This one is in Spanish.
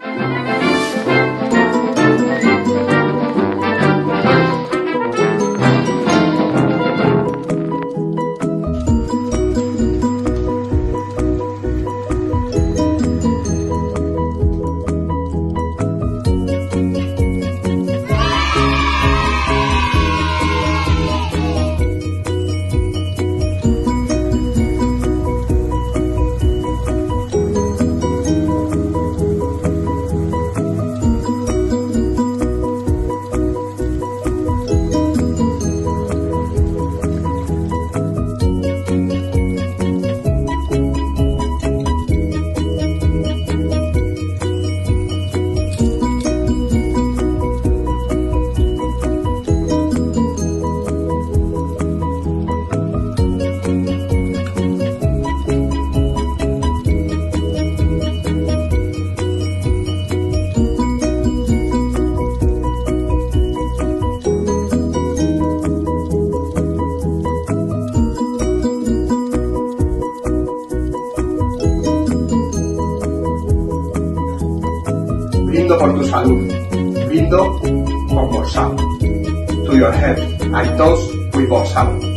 Música Brindo por tu salud. Brindo por Borsal. To your health. I toast with Borsal.